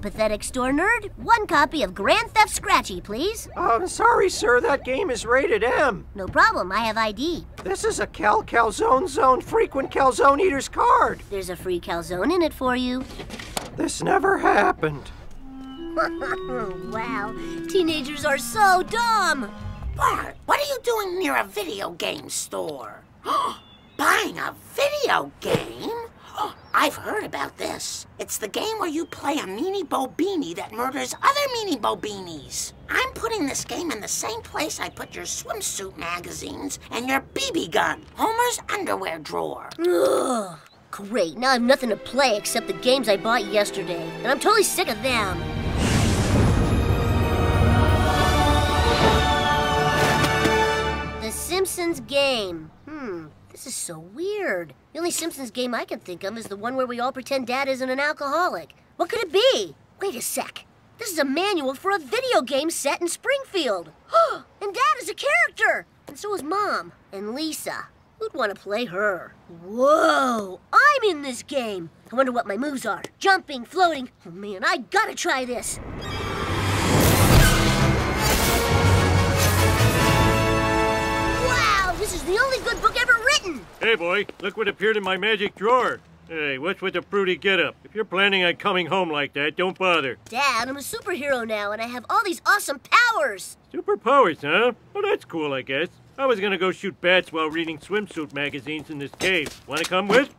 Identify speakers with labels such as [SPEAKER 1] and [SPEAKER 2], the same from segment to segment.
[SPEAKER 1] Hello, pathetic store nerd. One copy of Grand Theft Scratchy, please.
[SPEAKER 2] I'm sorry, sir. That game is rated M.
[SPEAKER 1] No problem, I have ID.
[SPEAKER 2] This is a Cal Calzone Zone frequent calzone eater's card.
[SPEAKER 1] There's a free calzone in it for you.
[SPEAKER 2] This never happened.
[SPEAKER 1] wow, teenagers are so dumb.
[SPEAKER 3] Bart, what are you doing near a video game store? Buying a video game? I've heard about this. It's the game where you play a meanie bobini that murders other meanie bobinis. I'm putting this game in the same place I put your swimsuit magazines and your BB gun, Homer's underwear drawer.
[SPEAKER 1] Ugh. Great, now I have nothing to play except the games I bought yesterday, and I'm totally sick of them. The Simpsons game. Hmm, this is so weird. The only Simpsons game I can think of is the one where we all pretend Dad isn't an alcoholic. What could it be? Wait a sec. This is a manual for a video game set in Springfield. and Dad is a character! And so is Mom. And Lisa. Who'd want to play her? Whoa! I'm in this game! I wonder what my moves are. Jumping, floating. Oh man, I gotta try this. The only good book ever written!
[SPEAKER 4] Hey, boy, look what appeared in my magic drawer. Hey, what's with the fruity getup? If you're planning on coming home like that, don't bother.
[SPEAKER 1] Dad, I'm a superhero now, and I have all these awesome powers!
[SPEAKER 4] Superpowers, huh? Well, that's cool, I guess. I was gonna go shoot bats while reading swimsuit magazines in this cave. Wanna come with?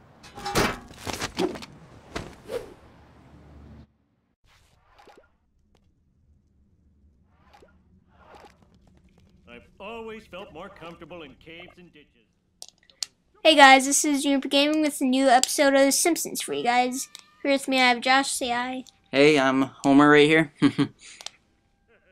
[SPEAKER 4] I've always felt more comfortable in caves and ditches.
[SPEAKER 5] Hey guys, this is Juniper Gaming with a new episode of The Simpsons for you guys. Here with me I have Josh, say hi.
[SPEAKER 6] Hey, I'm Homer right here.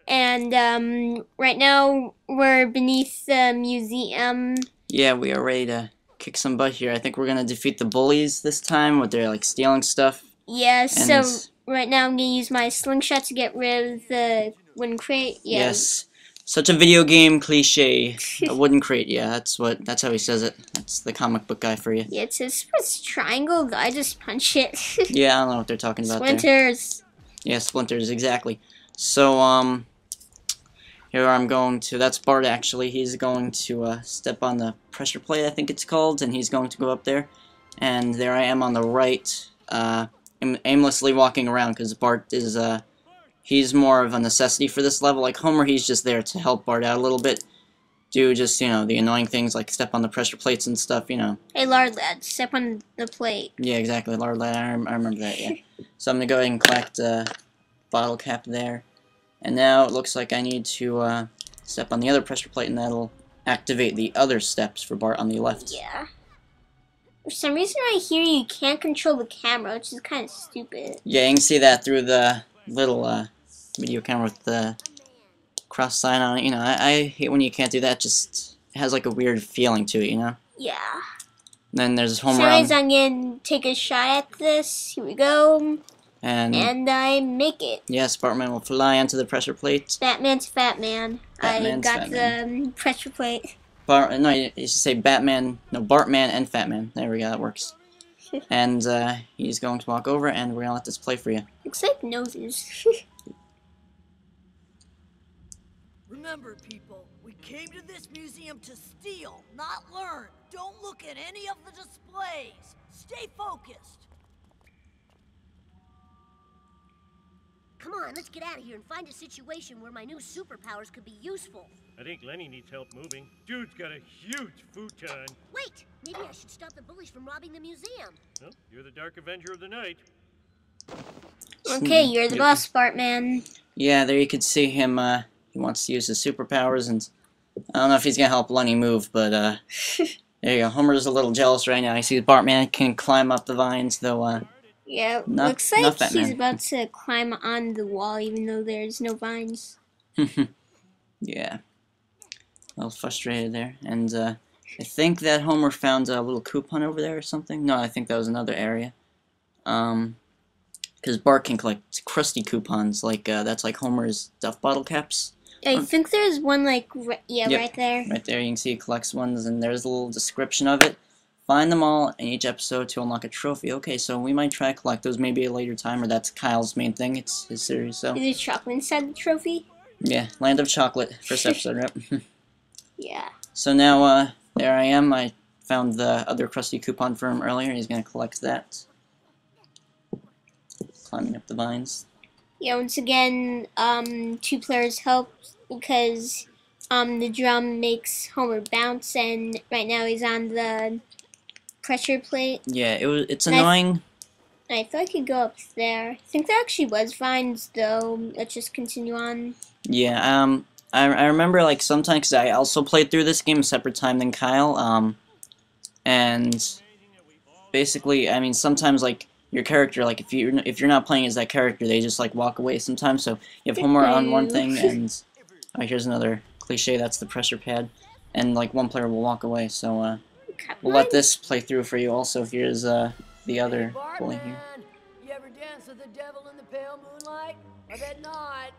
[SPEAKER 5] And um, right now we're beneath the museum.
[SPEAKER 6] yeah, we are ready to kick some butt here. I think we're gonna defeat the bullies this time with their like stealing stuff.
[SPEAKER 5] Yeah,
[SPEAKER 6] And
[SPEAKER 5] so right now I'm gonna use my slingshot to get rid of the wooden crate. Yeah.
[SPEAKER 6] Yes. Such a video game cliche. a wooden crate, yeah, that's what that's how he says it. That's the comic book guy for you.
[SPEAKER 5] Yeah, it says it's triangle. I just punch it.
[SPEAKER 6] Yeah, I don't know what they're talking about there.
[SPEAKER 5] Splinters.
[SPEAKER 6] Yeah, splinters, exactly. So, um, here I'm going to, that's Bart actually, he's going to uh, step on the pressure plate, I think it's called, and he's going to go up there. And there I am on the right, uh, aim aimlessly walking around, because Bart is, uh, he's more of a necessity for this level. Like Homer, he's just there to help Bart out a little bit. Do just, you know, the annoying things like step on the pressure plates and stuff, you know.
[SPEAKER 5] Hey, lard lad, step on the plate.
[SPEAKER 6] Yeah, exactly. Lard lad, I, rem- I remember that, yeah. so I'm going to go ahead and collect uh, bottle cap there. And now it looks like I need to uh, step on the other pressure plate and that'll activate the other steps for Bart on the left.
[SPEAKER 5] Yeah. For some reason, right here you can't control the camera, which is kind of stupid.
[SPEAKER 6] Yeah, you can see that through the little uh, video camera with the cross sign on it. You know, I, I hate when you can't do that. Just has like a weird feeling to it, you know?
[SPEAKER 5] Yeah.
[SPEAKER 6] And then there's
[SPEAKER 5] So
[SPEAKER 6] Homer
[SPEAKER 5] anyways, I'm gonna take a shot at this. Here we go.
[SPEAKER 6] and
[SPEAKER 5] And I make it.
[SPEAKER 6] yes, Bartman will fly onto the pressure plate.
[SPEAKER 5] Batman's Fat Man.
[SPEAKER 6] Batman's
[SPEAKER 5] I got
[SPEAKER 6] Fat
[SPEAKER 5] the
[SPEAKER 6] Man.
[SPEAKER 5] um, pressure plate.
[SPEAKER 6] Bart, no, you you should say Batman, no, Bartman and Fatman. There we go, that works. and uh, he's going to walk over, and we're gonna let this play for you.
[SPEAKER 5] Looks like noses.
[SPEAKER 7] Remember, people, we came to this museum to steal, not learn. Don't look at any of the displays. Stay focused.
[SPEAKER 1] Come on, let's get out of here and find a situation where my new superpowers could be useful.
[SPEAKER 4] I think Lenny needs help moving. Dude's got a huge futon.
[SPEAKER 1] Wait, maybe I should stop the bullies from robbing the museum.
[SPEAKER 4] Well, you're the Dark Avenger of the Night.
[SPEAKER 5] okay, you're the
[SPEAKER 6] Yep.
[SPEAKER 5] boss, Bartman.
[SPEAKER 6] Yeah, there you could see him. Uh, he wants to use his superpowers, and I don't know if he's gonna help Lenny move, but uh, there you go. Homer's a little jealous right now. He sees Bartman can climb up the vines, though. Uh,
[SPEAKER 5] Yeah,
[SPEAKER 6] Not-
[SPEAKER 5] looks like he's
[SPEAKER 6] Batman.
[SPEAKER 5] about to climb on the wall, even though there's no vines.
[SPEAKER 6] yeah, a little frustrated there, and uh, I think that Homer found a little coupon over there or something. No, I think that was another area. Um, because Bart can collect Krusty coupons, like uh, that's like Homer's Duff bottle caps.
[SPEAKER 5] I think there's one like yeah,
[SPEAKER 6] Yep.
[SPEAKER 5] right there.
[SPEAKER 6] Right there, you can see he collects ones, and there's a little description of it. Find them all in each episode to unlock a trophy. Okay, so we might try to collect those maybe a later time, or that's Kyle's main thing. It's his series, so
[SPEAKER 5] Is it chocolate inside the trophy?
[SPEAKER 6] yeah. Land of Chocolate, first episode, yep.
[SPEAKER 5] Yeah.
[SPEAKER 6] so now, uh, there I am. I found the other Krusty coupon for him earlier. He's gonna collect that. Climbing up the vines.
[SPEAKER 5] Yeah, once again, um, two players help because um, the drum makes Homer bounce, and right now he's on the pressure plate.
[SPEAKER 6] Yeah, it was. It's
[SPEAKER 5] Nice.
[SPEAKER 6] annoying.
[SPEAKER 5] I thought I could go up there. I think there actually was vines, though. Let's just continue on.
[SPEAKER 6] Yeah, um, I, I remember like sometimes 'cause I also played through this game a separate time than Kyle, um, and basically, I mean, sometimes like your character, like if you if you're not playing as that character, they just like walk away sometimes. So you have Homer on one thing, and oh, here's another cliche. That's the pressure pad, and like one player will walk away. So uh, we'll let this play through for you. Also, here's uh the other bully here.
[SPEAKER 7] You ever dance with the devil in the pale moonlight? I bet not.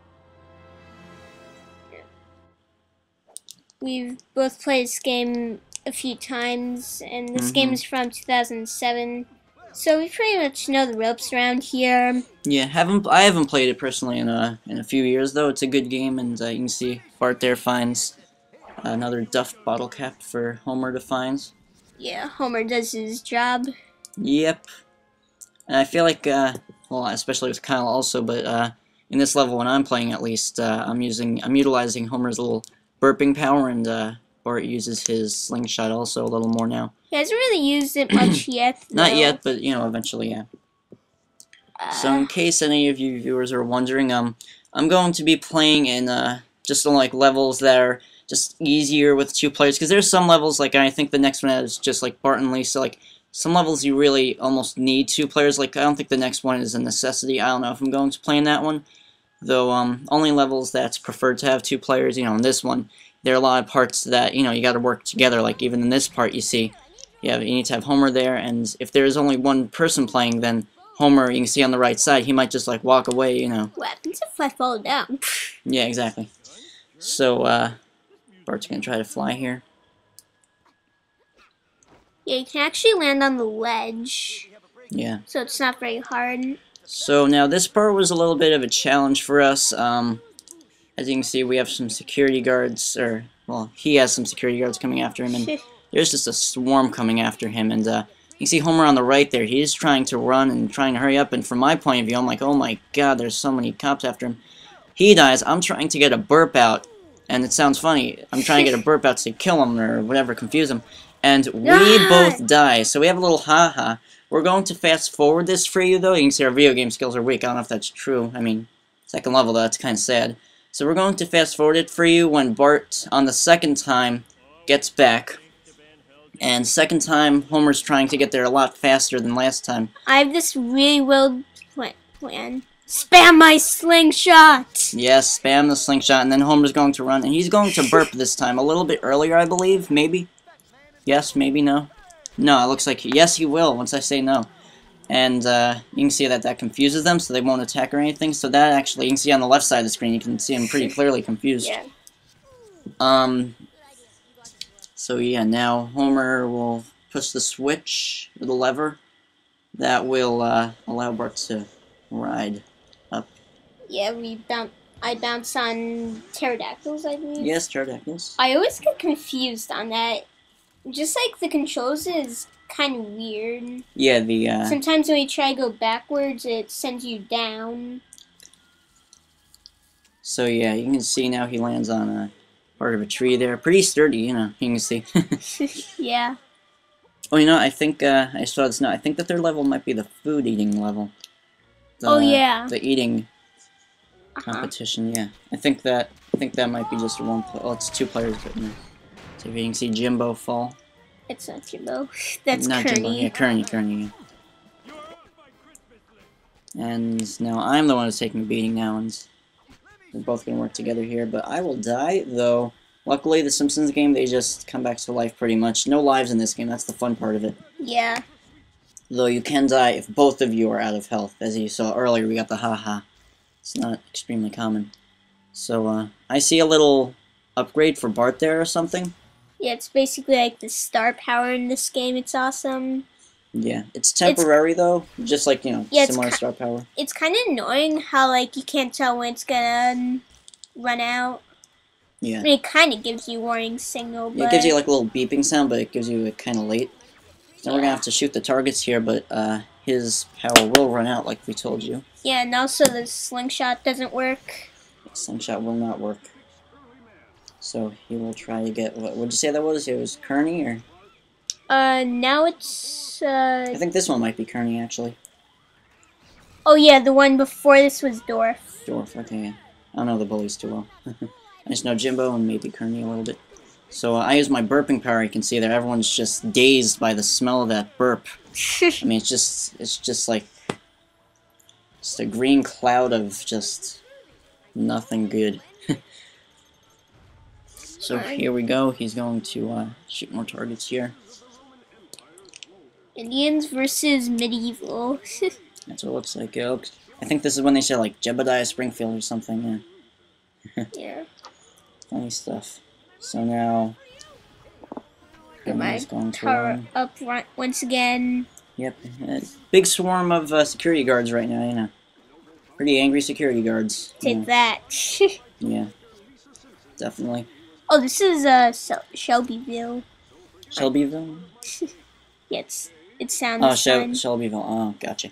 [SPEAKER 5] We've both played this game a few times, and this
[SPEAKER 6] Mhm.
[SPEAKER 5] game is from 2007. So we pretty much know the ropes around here.
[SPEAKER 6] Yeah, haven't I haven't played it personally in a in a few years though. It's a good game, and uh, you can see Bart there finds another Duff bottle cap for Homer to find.
[SPEAKER 5] Yeah, Homer does his job.
[SPEAKER 6] Yep, and I feel like uh, well, especially with Kyle also, but uh, in this level when I'm playing at least, uh, I'm using I'm utilizing Homer's little burping power, and uh, Bart uses his slingshot also a little more now.
[SPEAKER 5] He hasn't really used it much yet.
[SPEAKER 6] Not yet, but you know, eventually, yeah. So
[SPEAKER 5] Uh,
[SPEAKER 6] in case any of you viewers are wondering, um, I'm going to be playing in uh, just on like levels that are just easier with two players because there's some levels like I think the next one is just like Bart and Lisa like some levels you really almost need two players like I don't think the next one is a necessity I don't know if I'm going to play in that one though um only levels that's preferred to have two players you know in this one there are a lot of parts that you know you got to work together like even in this part you see you, have, you need to have Homer there and if there is only one person playing then Homer you can see on the right side he might just like walk away you know
[SPEAKER 5] what happens if I fall down?
[SPEAKER 6] yeah, exactly. So, uh, Bart's gonna try to fly here.
[SPEAKER 5] Yeah, you can actually land on the ledge,
[SPEAKER 6] Yeah.
[SPEAKER 5] so it's not very hard.
[SPEAKER 6] So now this part was a little bit of a challenge for us. Um, as you can see, we have some security guards, or, well, he has some security guards coming after him, and there's just a swarm coming after him, and, uh, you see Homer on the right there. He's trying to run and trying to hurry up, and from my point of view, I'm like, oh my god, there's so many cops after him. He dies. I'm trying to get a burp out, and it sounds funny. I'm trying to get a burp out to kill him or whatever, confuse him. And we both die. So we have a little haha. We're going to fast forward this for you, though. You can see our video game skills are weak. I don't know if that's true. I mean, second level, though, that's kind of sad. So we're going to fast forward it for you when Bart, on the second time, gets back. And second time, Homer's trying to get there a lot faster than last time.
[SPEAKER 5] I have this really well plan. Spam my slingshot!
[SPEAKER 6] Yes, spam the slingshot, and then Homer's going to run, and he's going to burp this time. A little bit earlier, I believe, maybe? Yes, maybe, no? No, it looks like, yes, he will, once I say no. And, uh, you can see that that confuses them, so they won't attack or anything, so that actually, you can see on the left side of the screen, you can see him pretty clearly confused.
[SPEAKER 5] Yeah.
[SPEAKER 6] Um, so yeah, now Homer will push the switch, or the lever, that will, uh, allow Bart to ride. Up.
[SPEAKER 5] Yeah, we bounce. I bounce on pterodactyls, I believe.
[SPEAKER 6] Yes, pterodactyls.
[SPEAKER 5] I always get confused on that. Just like the controls is kind of weird.
[SPEAKER 6] Yeah, the, uh...
[SPEAKER 5] Sometimes when you try to go backwards, it sends you down.
[SPEAKER 6] So yeah, you can see now he lands on a part of a tree there. Pretty sturdy, you know, you can see.
[SPEAKER 5] yeah.
[SPEAKER 6] oh, you know, I think, uh, I saw this now. I think the third level might be the food eating level. The,
[SPEAKER 5] Oh, yeah.
[SPEAKER 6] The eating
[SPEAKER 5] Uh-huh.
[SPEAKER 6] competition, yeah. I think that, I think that might be just one player. Oh, it's two players, but no. So if you can see Jimbo fall.
[SPEAKER 5] It's not Jimbo. That's
[SPEAKER 6] Not
[SPEAKER 5] Kearney.
[SPEAKER 6] Jimbo, yeah, Kearney, Kearney. And now I'm the one who's taking a beating now, and we're both gonna work together here. But I will die, though. Luckily, the Simpsons game, they just come back to life pretty much. No lives in this game, that's the fun part of it.
[SPEAKER 5] Yeah.
[SPEAKER 6] Though you can die if both of you are out of health. As you saw earlier, we got the haha. It's not extremely common. So, uh, I see a little upgrade for Bart there or something.
[SPEAKER 5] Yeah, it's basically like the star power in this game. It's awesome.
[SPEAKER 6] Yeah, it's temporary though, just like you know,
[SPEAKER 5] Yeah, it's
[SPEAKER 6] similar star power.
[SPEAKER 5] It's kind of annoying how like you can't tell when it's gonna um, run out.
[SPEAKER 6] Yeah.
[SPEAKER 5] I mean, it kind of gives you warning signal, but
[SPEAKER 6] Yeah, It gives you like a little beeping sound, but it gives you it kind of late. So we're gonna have to shoot the targets here, but uh, his power will run out, like we told you.
[SPEAKER 5] yeah, and also the slingshot doesn't work.
[SPEAKER 6] Slingshot will not work. So he will try to get what would you say that was? It was Kearney, or
[SPEAKER 5] Uh, now it's uh,
[SPEAKER 6] I think this one might be Kearney actually.
[SPEAKER 5] oh yeah, the one before this was Dorf.
[SPEAKER 6] Dwarf. Okay, yeah. I don't know the bullies too well. I just know Jimbo and maybe Kearney a little bit. So uh, I use my burping power. You can see there, everyone's just dazed by the smell of that burp. I mean, it's just, it's just like, just a green cloud of just nothing good. So here we go. He's going to uh, shoot more targets here.
[SPEAKER 5] Indians versus medieval.
[SPEAKER 6] That's what it looks like. It looks, I think this is when they say like Jebediah Springfield or something. Yeah,
[SPEAKER 5] yeah.
[SPEAKER 6] funny stuff. So now, Kearney's going to
[SPEAKER 5] power
[SPEAKER 6] run.
[SPEAKER 5] up right once again.
[SPEAKER 6] Yep, uh, big swarm of uh, security guards right now. You know, pretty angry security guards.
[SPEAKER 5] Take that.
[SPEAKER 6] yeah, definitely.
[SPEAKER 5] Oh, this is uh Shelbyville.
[SPEAKER 6] Shelbyville.
[SPEAKER 5] Yeah, it's it sounds
[SPEAKER 6] Oh, Shel-. Shelbyville. Oh, gotcha.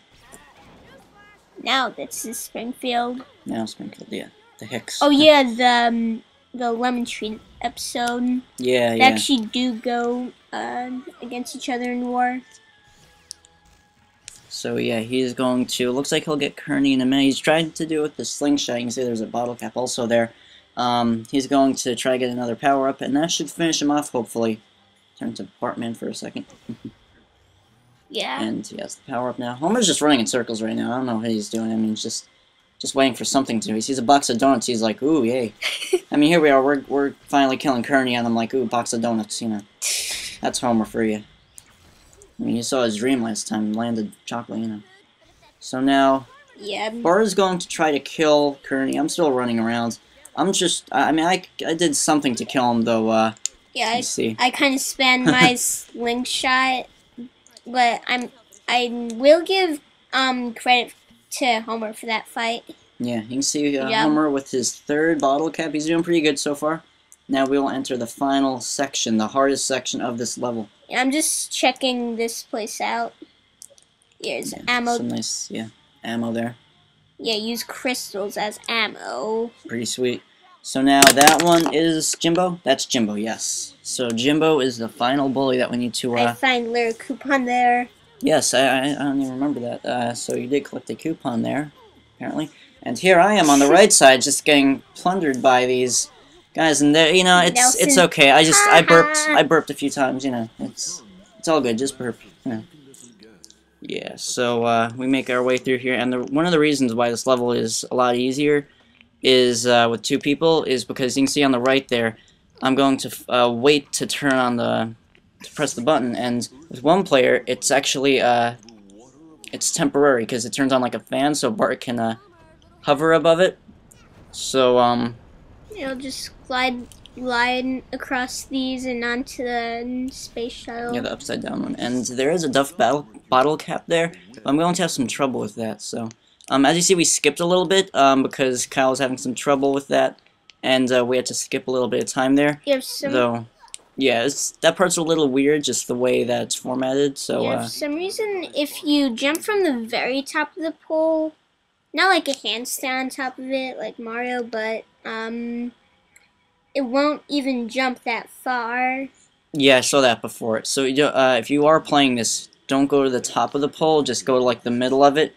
[SPEAKER 5] Now this is Springfield.
[SPEAKER 6] Now Springfield. Yeah, the Hicks.
[SPEAKER 5] Oh yeah, the um, the Lemon Tree episode.
[SPEAKER 6] Yeah,
[SPEAKER 5] They
[SPEAKER 6] yeah.
[SPEAKER 5] actually do go uh, against each other in war.
[SPEAKER 6] So yeah, he's going to. Looks like he'll get Kearney in a minute. He's trying to do it with the slingshot. You can see there's a bottle cap also there. Um, he's going to try to get another power up, and that should finish him off. Hopefully. Turn to Bartman for a second,
[SPEAKER 5] Yeah.
[SPEAKER 6] and he has the power up now. Homer's just running in circles right now. I don't know what he's doing. I mean, he's just just waiting for something to. He sees a box of donuts. He's like, "Ooh, yay!" I mean, here we are. We're we're finally killing Kearney, and I'm like, "Ooh, box of donuts." You know, that's Homer for you. I mean, you saw his dream last time, landed chocolate. You know. So now
[SPEAKER 5] yeah.
[SPEAKER 6] Bart is going to try to kill Kearney. I'm still running around. I'm just. I mean, I, I did something to kill him though. Uh,
[SPEAKER 5] Yeah. I,
[SPEAKER 6] see.
[SPEAKER 5] I kind of spanned my slingshot, but I'm I will give um credit to Homer for that fight.
[SPEAKER 6] Yeah, you can see uh,
[SPEAKER 5] Yeah.
[SPEAKER 6] Homer with his third bottle cap. He's doing pretty good so far. Now we will enter the final section, the hardest section of this level.
[SPEAKER 5] I'm just checking this place out. Here's
[SPEAKER 6] Yeah,
[SPEAKER 5] ammo.
[SPEAKER 6] Some nice, yeah, ammo there.
[SPEAKER 5] Yeah, use crystals as ammo.
[SPEAKER 6] Pretty sweet. So now that one is Jimbo. That's Jimbo, yes. So Jimbo is the final bully that we need to.
[SPEAKER 5] I
[SPEAKER 6] Uh,
[SPEAKER 5] find Lyra coupon there.
[SPEAKER 6] yes, I, I I don't even remember that. Uh, so you did collect a coupon there, apparently. And here I am on the right side, just getting plundered by these guys. And there, you know, it's it's okay. I just I burped I burped a few times. You know, it's it's all good. Just burp. You know. Yeah. So uh, we make our way through here, and the, one of the reasons why this level is a lot easier is uh, with two people is because you can see on the right there, I'm going to uh, wait to turn on the to press the button, and with one player, it's actually uh, it's temporary because it turns on like a fan, so Bart can uh, hover above it. So um,
[SPEAKER 5] know, just glide glide across these and onto the space shuttle.
[SPEAKER 6] yeah, the upside down one, and there is a Duff battle bottle cap there. But I'm going to have some trouble with that. So um, as you see, we skipped a little bit um, because Kyle was having some trouble with that, and uh, we had to skip a little bit of time there.
[SPEAKER 5] you have some.
[SPEAKER 6] Though, yeah, it's, that part's a little weird, just the way that it's formatted. So,
[SPEAKER 5] yeah,
[SPEAKER 6] uh,
[SPEAKER 5] for some reason, if you jump from the very top of the pole, not like a handstand on top of it like Mario, but um, it won't even jump that far.
[SPEAKER 6] yeah, I saw that before. So, uh, if you are playing this, don't go to the top of the pole, just go to like the middle of it,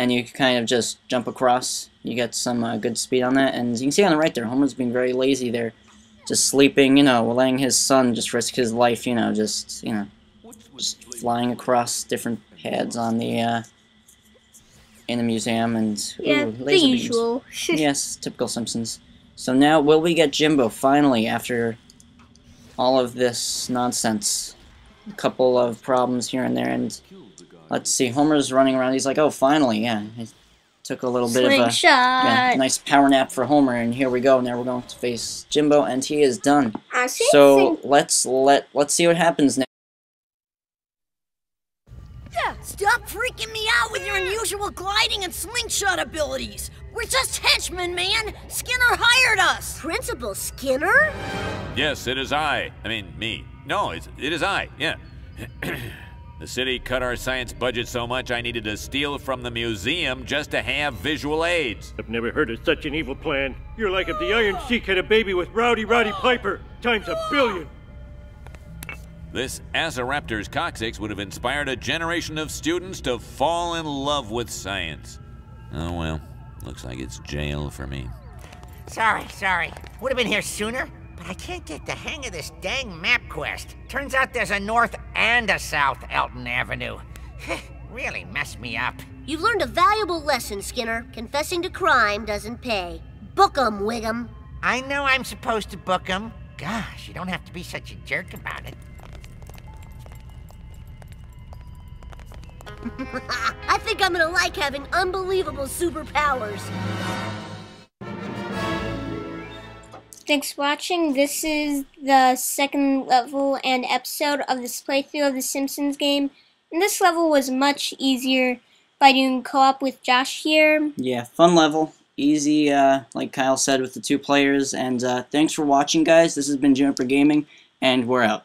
[SPEAKER 6] and you kind of just jump across. You get some uh, good speed on that, and you can see on the right there, Homer's being very lazy there, just sleeping, you know, letting his son just risk his life, you know, just, you know, just flying across different pads on the, uh, in the museum, and,
[SPEAKER 5] Yeah,
[SPEAKER 6] ooh,
[SPEAKER 5] the
[SPEAKER 6] laser beams.
[SPEAKER 5] usual.
[SPEAKER 6] yes, typical Simpsons. So now, will we get Jimbo finally after all of this nonsense? A couple of problems here and there, and let's see. Homer's running around. He's like, "Oh, finally, yeah." took a little bit of a
[SPEAKER 5] Slingshot.
[SPEAKER 6] yeah, nice power nap for Homer, and here we go. Now we're going to face Jimbo, and he is done. So let's let let's see what happens now.
[SPEAKER 8] Stop freaking me out with your unusual gliding and slingshot abilities. We're just henchmen, man. Skinner hired us.
[SPEAKER 1] Principal Skinner?
[SPEAKER 9] Yes, it is I. I mean, me. No, it's, it is I, yeah. the city cut our science budget so much I needed to steal from the museum just to have visual aids.
[SPEAKER 4] I've never heard of such an evil plan. You're like if the Iron Sheik had a baby with Rowdy Roddy Piper, times a billion.
[SPEAKER 9] This Azoraptor's coccyx would have inspired a generation of students to fall in love with science. Oh well, looks like it's jail for me.
[SPEAKER 10] Sorry, sorry. Would have been here sooner, but I can't get the hang of this dang MapQuest. Turns out there's a north and a south Elton Avenue. really messed me up.
[SPEAKER 1] You've learned a valuable lesson, Skinner. Confessing to crime doesn't pay. Book 'em, Wiggum.
[SPEAKER 10] I know I'm supposed to book 'em. Gosh, you don't have to be such a jerk about it.
[SPEAKER 1] I think I'm gonna like having unbelievable superpowers.
[SPEAKER 5] Thanks for watching. This is the second level and episode of this playthrough of the Simpsons game. And this level was much easier by doing co-op with Josh here.
[SPEAKER 6] Yeah, fun level, easy, uh, like Kyle said, with the two players. And uh, thanks for watching, guys. This has been Juniper Gaming, and we're out.